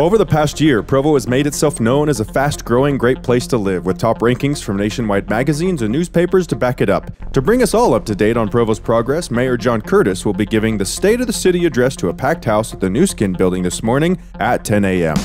Over the past year, Provo has made itself known as a fast growing great place to live, with top rankings from nationwide magazines and newspapers to back it up. To bring us all up to date on Provo's progress, Mayor John Curtis will be giving the State of the City address to a packed house at the Nu Skin building this morning at 10 a.m.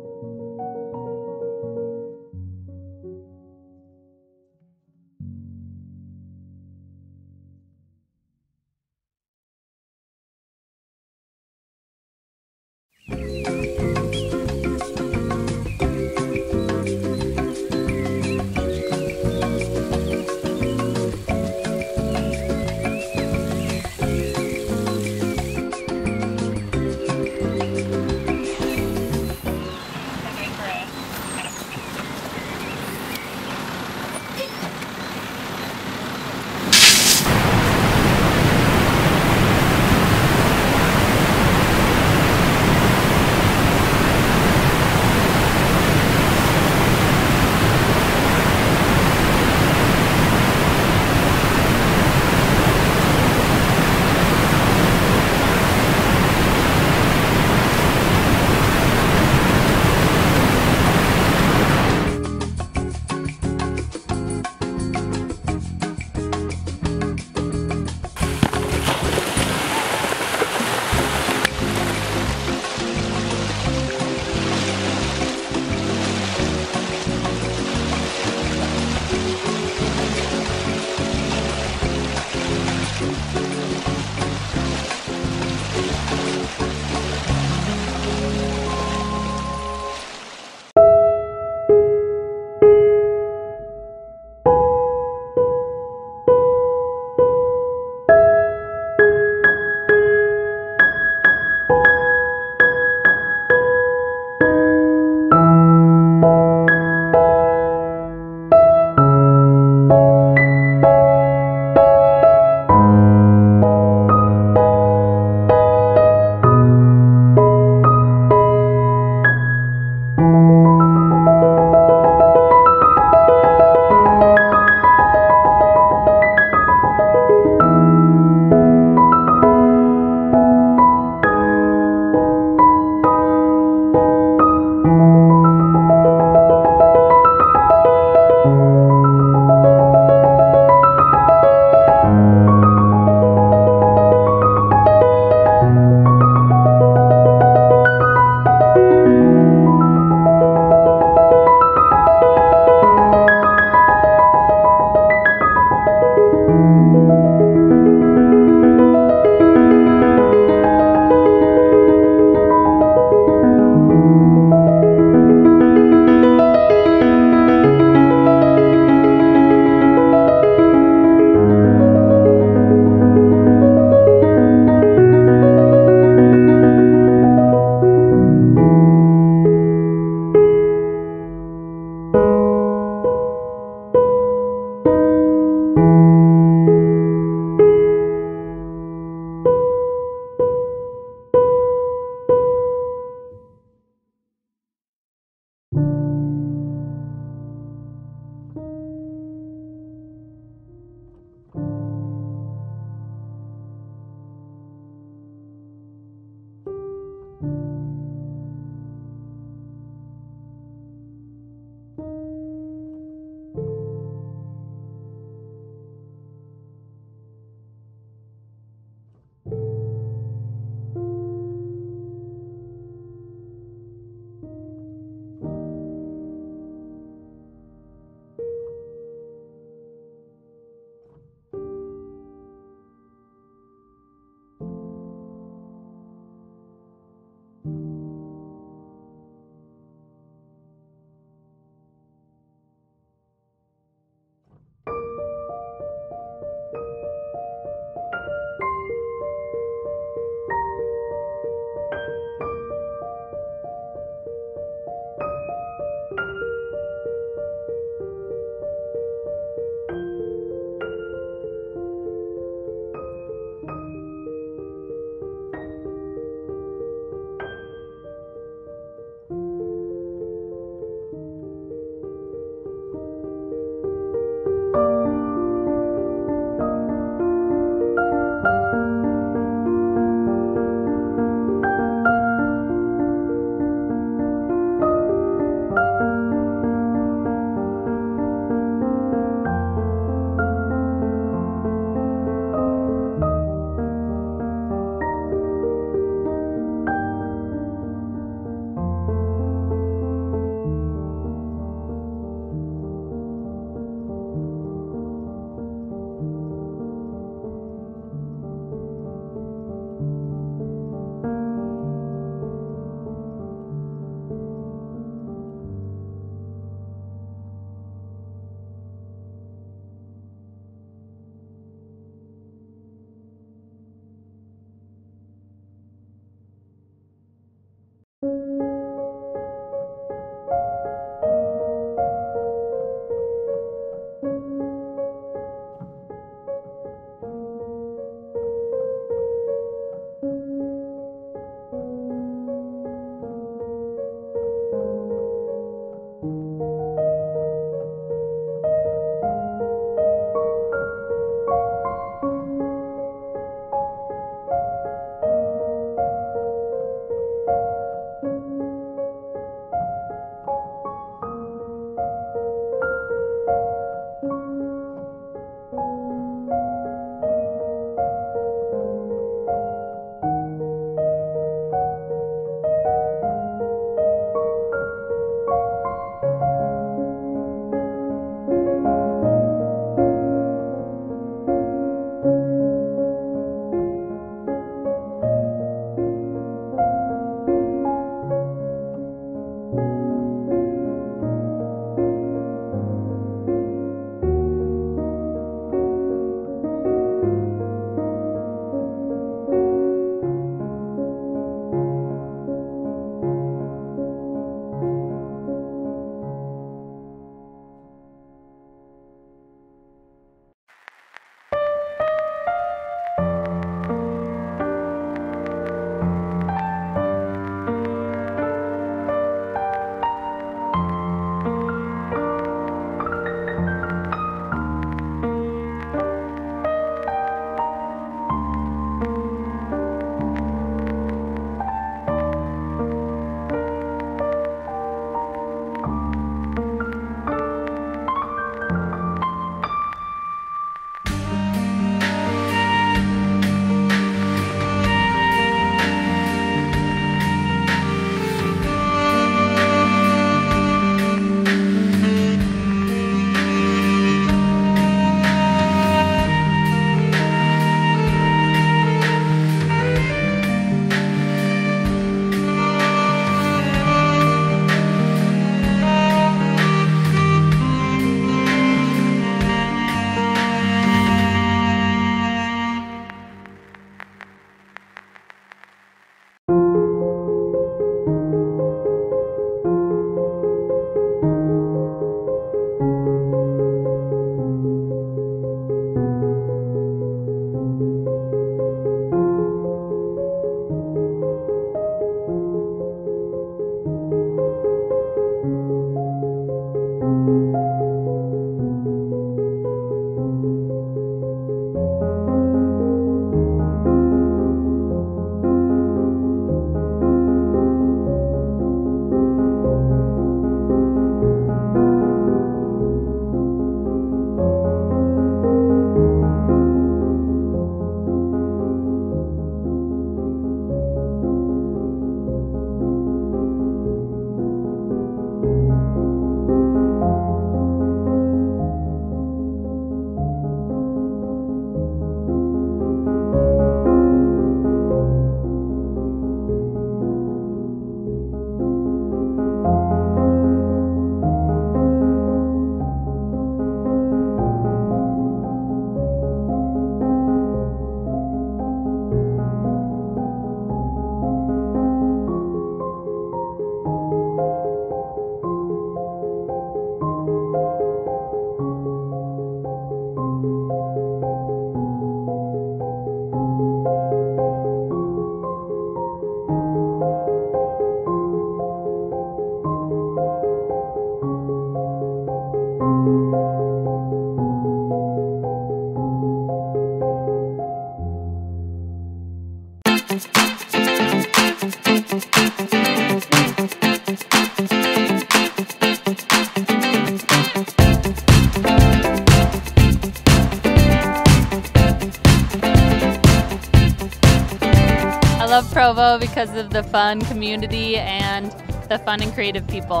Because of the fun community and the fun and creative people.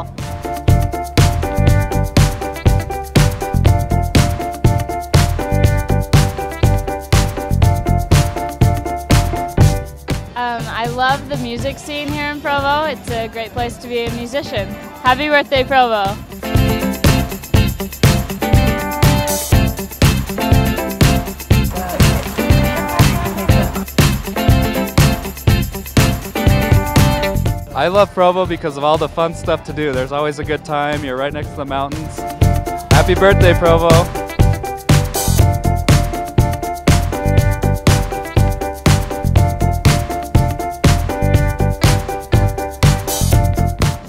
Um, I love the music scene here in Provo. It's a great place to be a musician. Happy birthday, Provo! I love Provo because of all the fun stuff to do. There's always a good time. You're right next to the mountains. Happy birthday, Provo.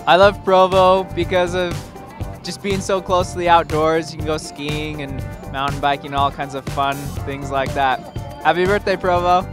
I love Provo because of just being so close to the outdoors. You can go skiing and mountain biking, all kinds of fun things like that. Happy birthday, Provo!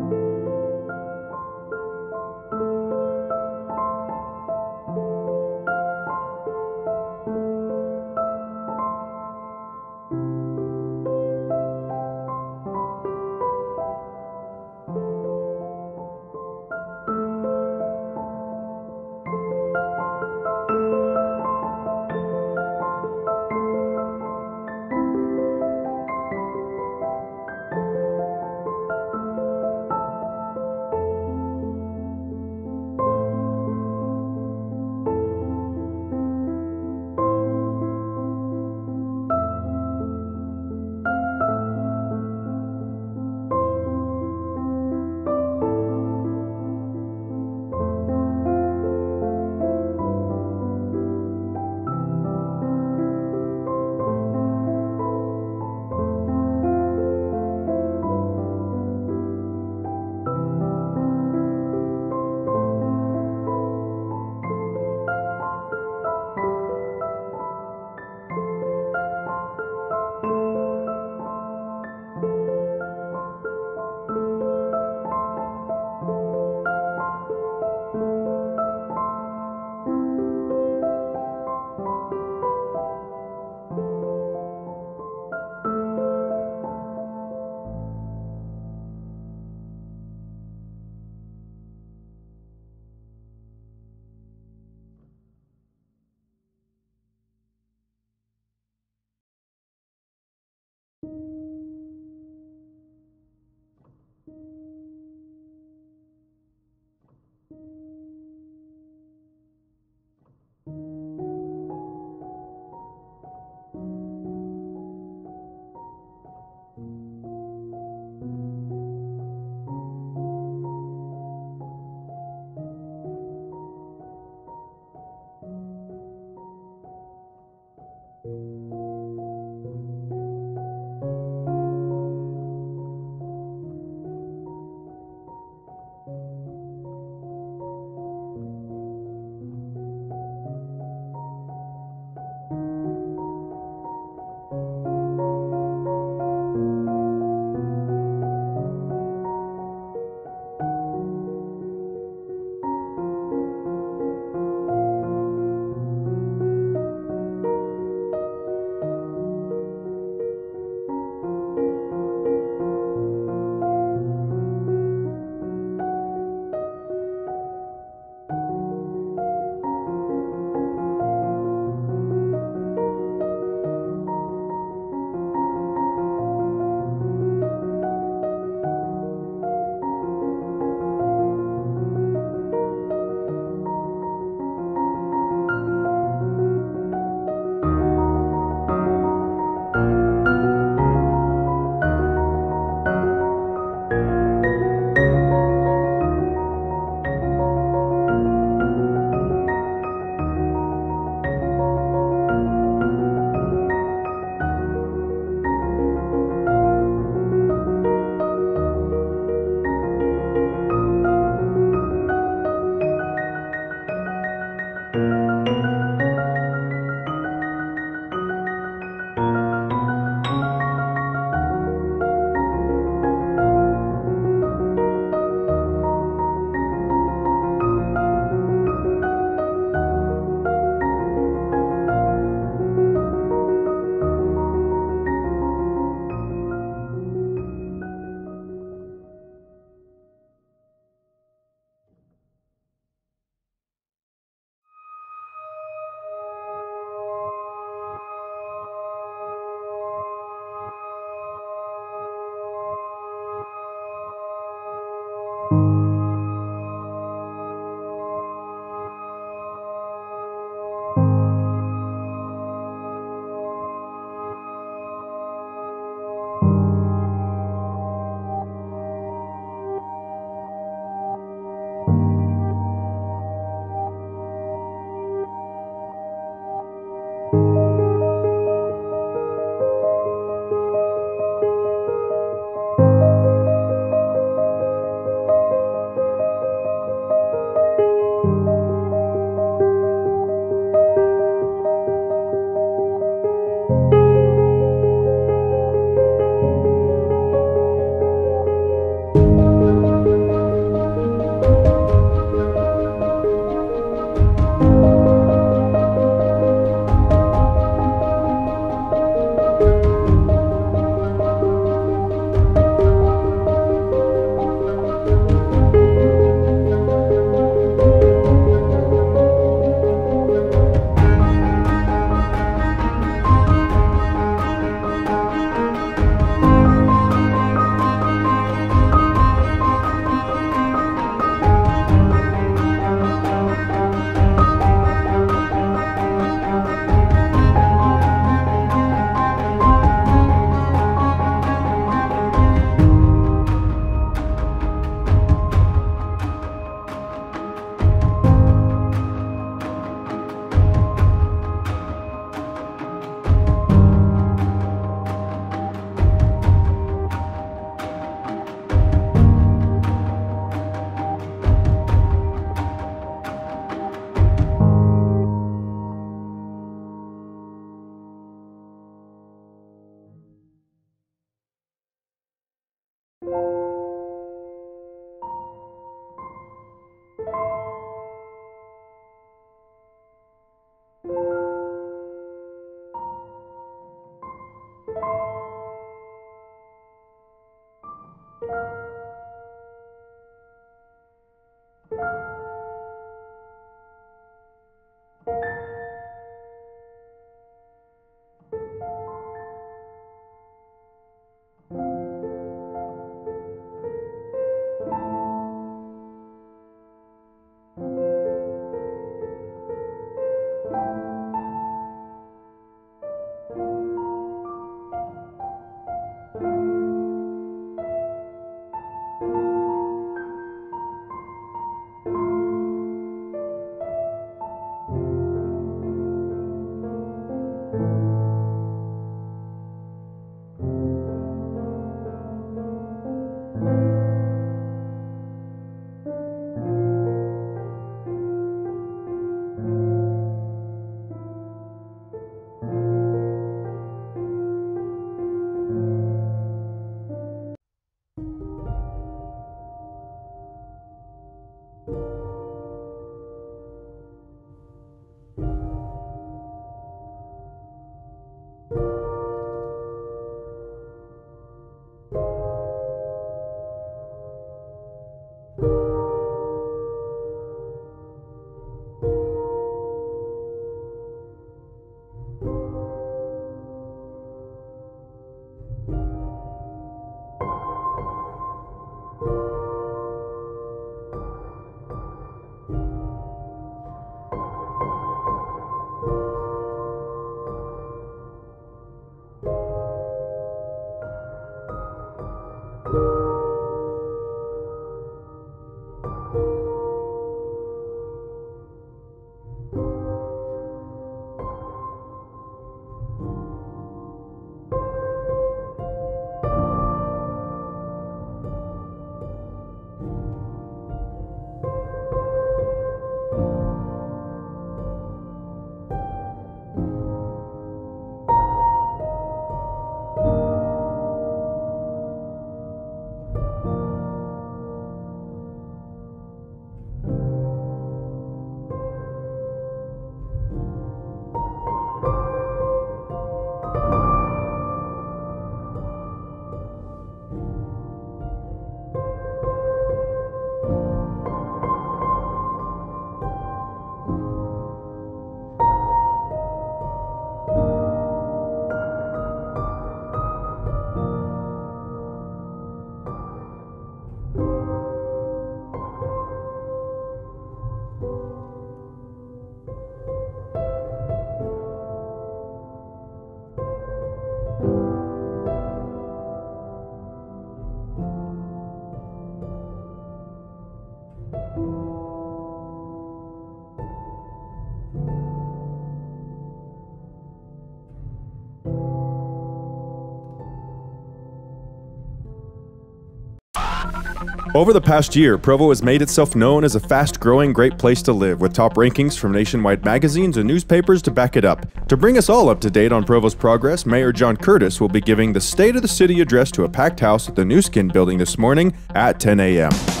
Over the past year, Provo has made itself known as a fast growing great place to live, with top rankings from nationwide magazines and newspapers to back it up. To bring us all up to date on Provo's progress, Mayor John Curtis will be giving the State of the City address to a packed house at the Nu Skin building this morning at 10 a.m.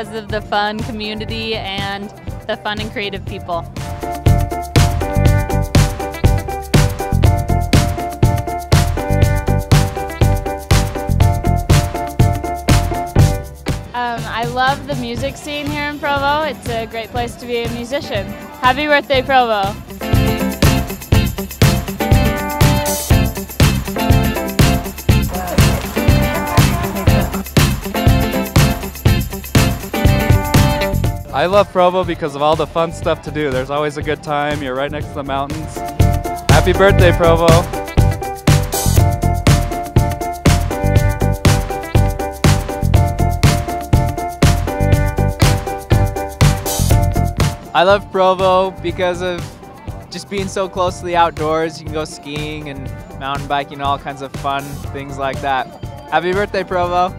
because of the fun community and the fun and creative people. Um, I love the music scene here in Provo. It's a great place to be a musician. Happy birthday, Provo! I love Provo because of all the fun stuff to do. There's always a good time. You're right next to the mountains. Happy birthday, Provo! I love Provo because of just being so close to the outdoors. You can go skiing and mountain biking, all kinds of fun things like that. Happy birthday, Provo!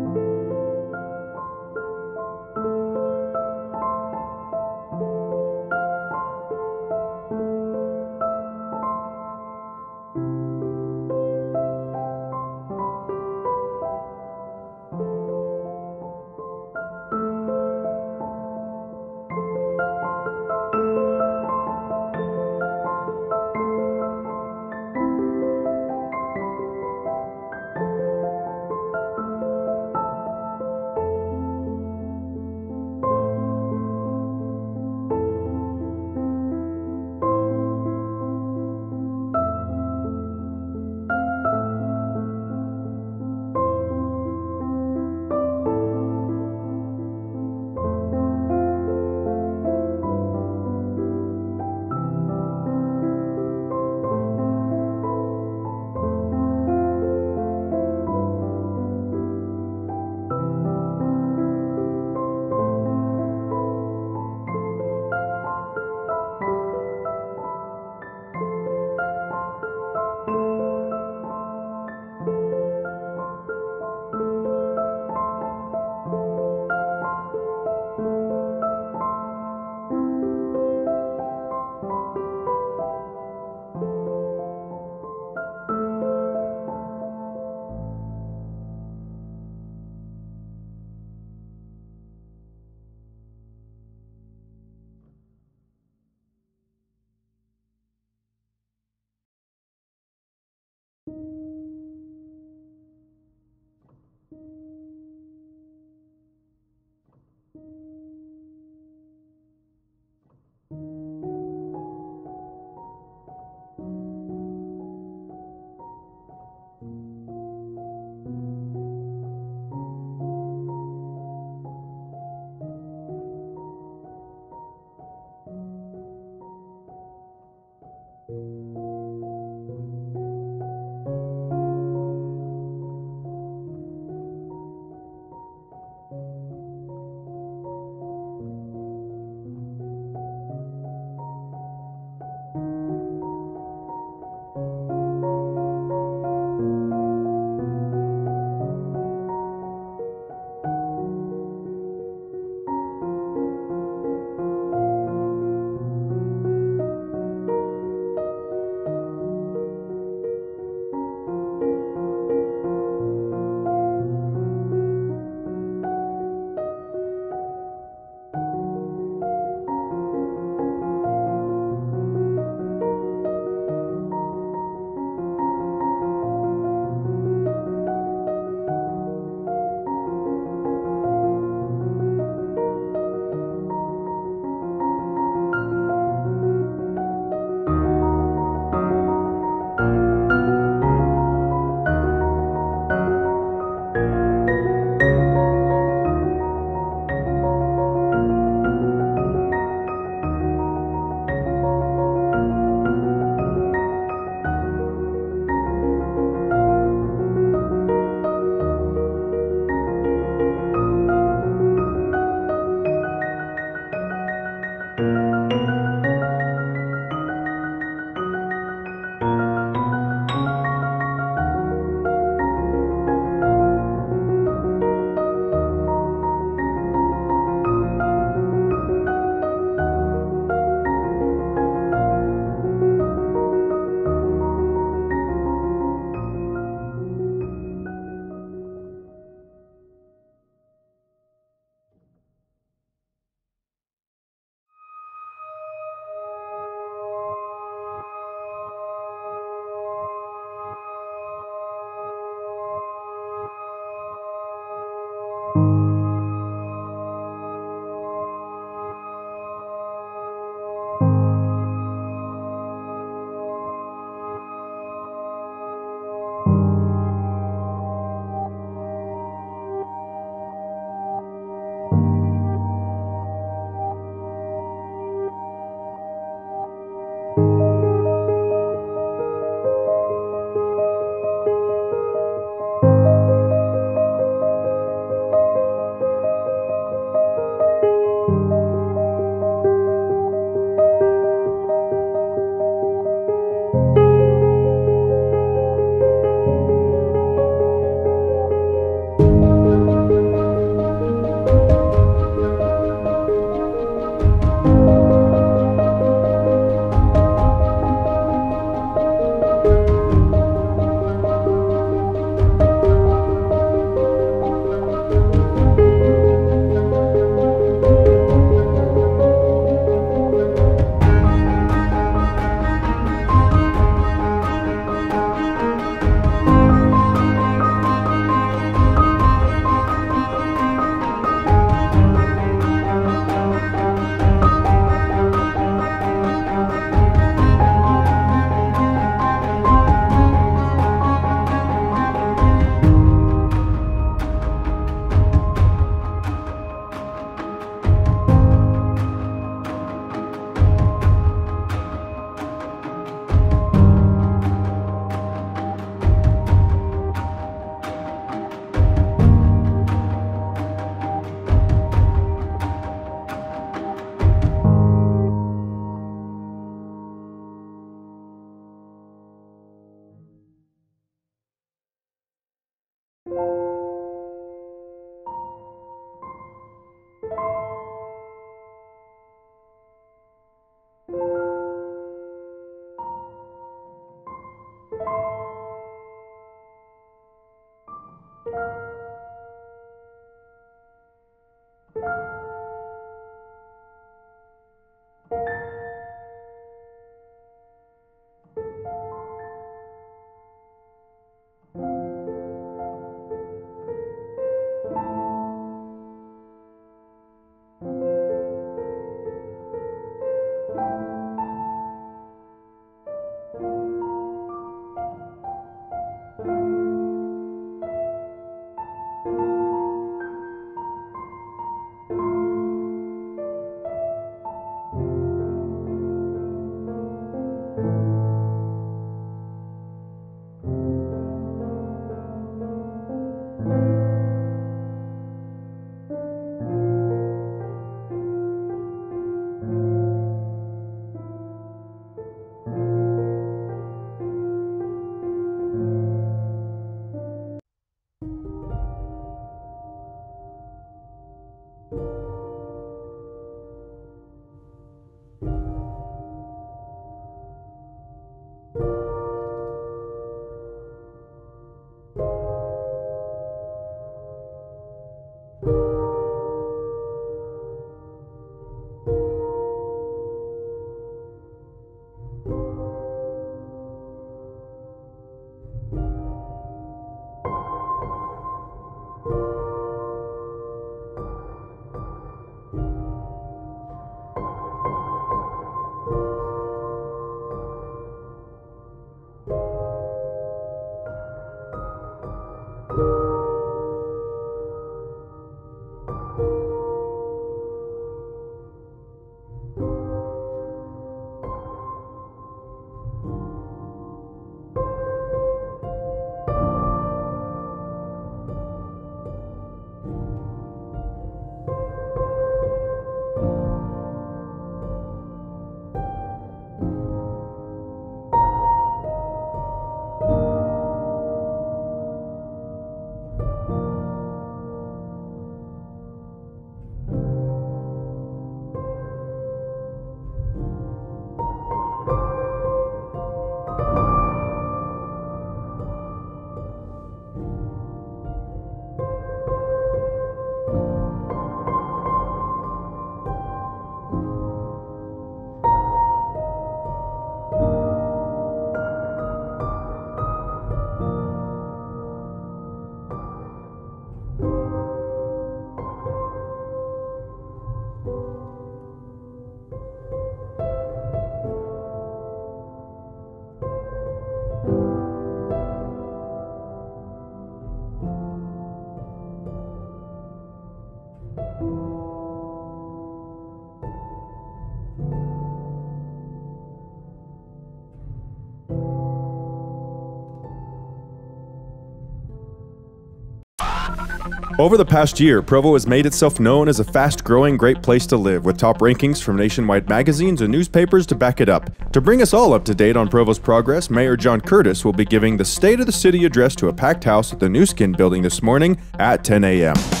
Over the past year, Provo has made itself known as a fast growing great place to live, with top rankings from nationwide magazines and newspapers to back it up. To bring us all up to date on Provo's progress, Mayor John Curtis will be giving the State of the City address to a packed house at the Nu Skin building this morning at 10 a.m.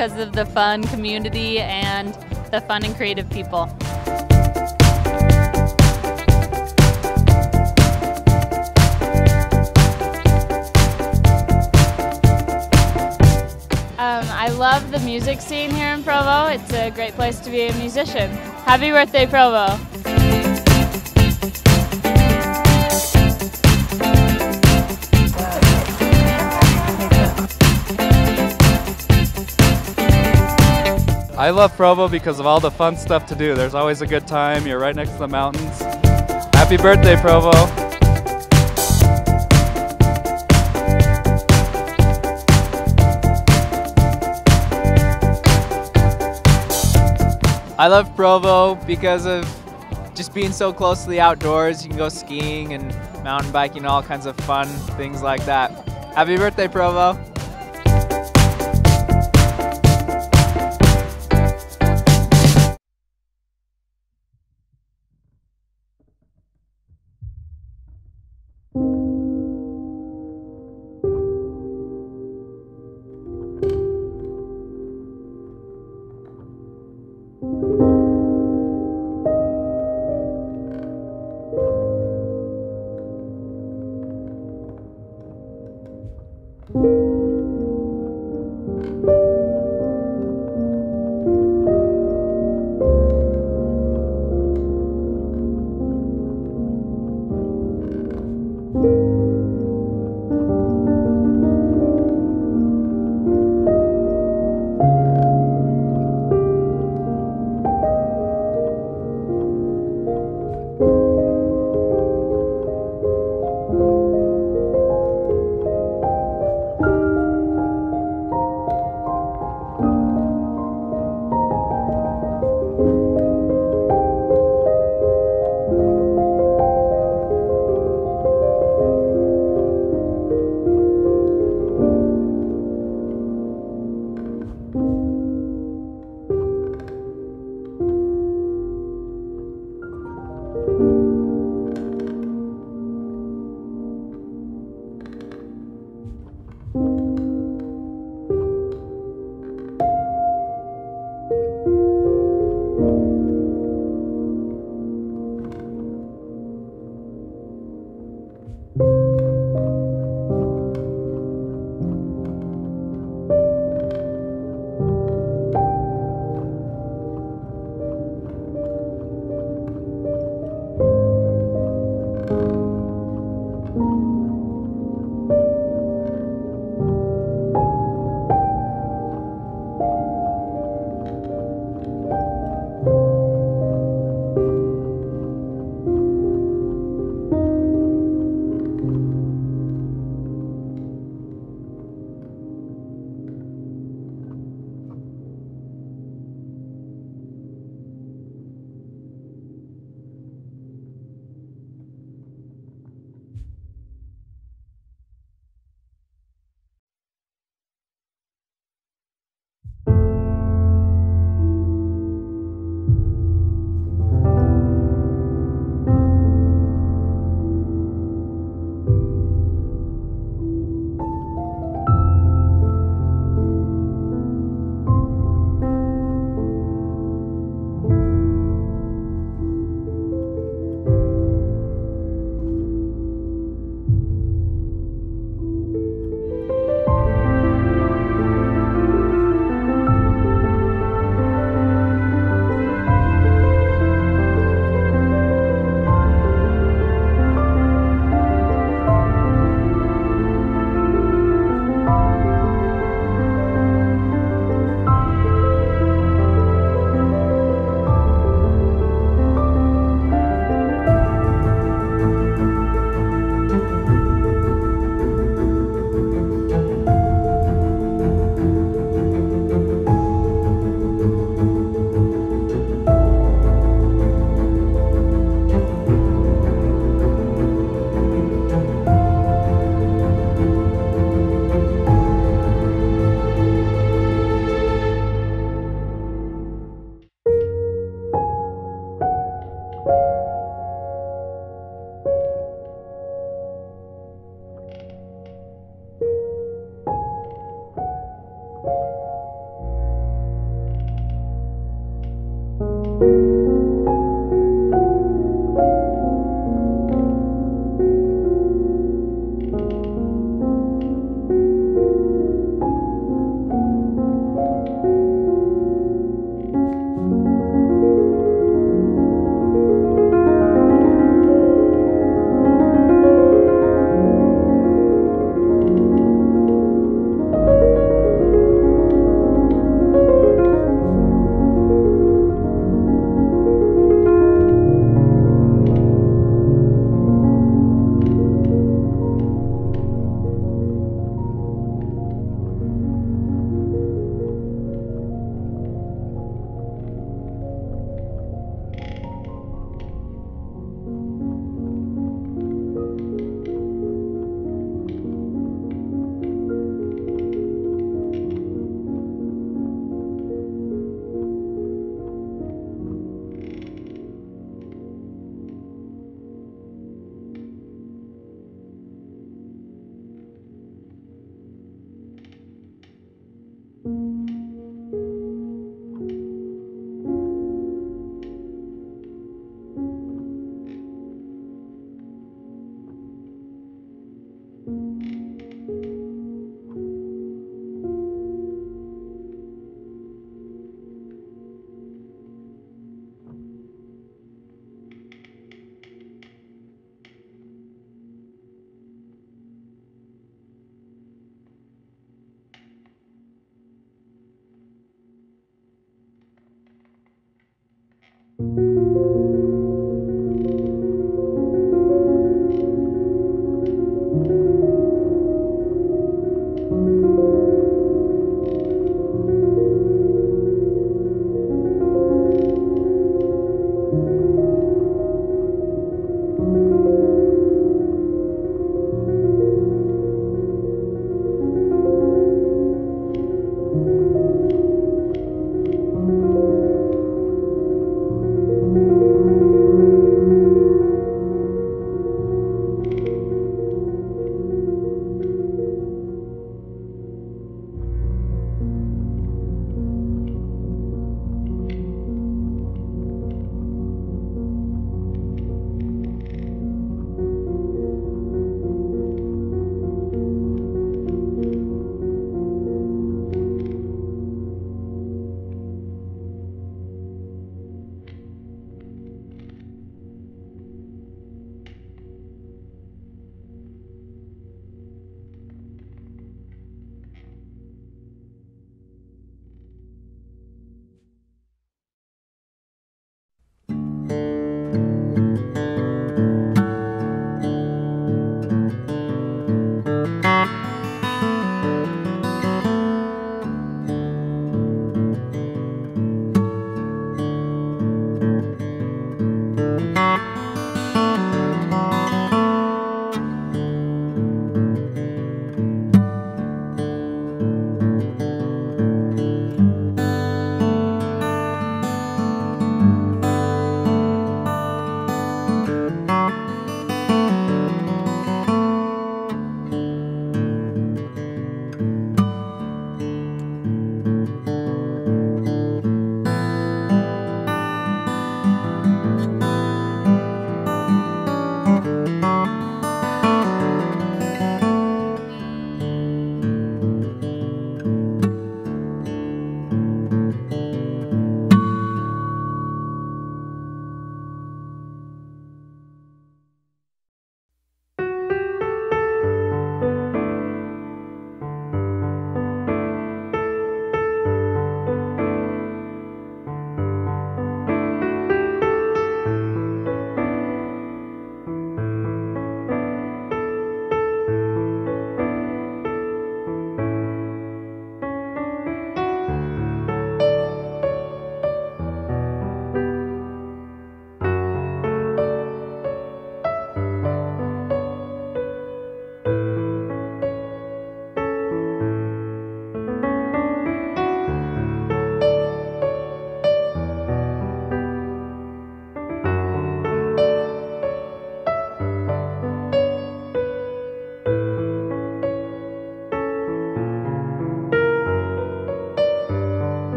because of the fun community and the fun and creative people. Um, I love the music scene here in Provo. It's a great place to be a musician. Happy birthday, Provo! I love Provo because of all the fun stuff to do. There's always a good time. You're right next to the mountains. Happy birthday, Provo! I love Provo because of just being so close to the outdoors. You can go skiing and mountain biking, all kinds of fun things like that. Happy birthday, Provo!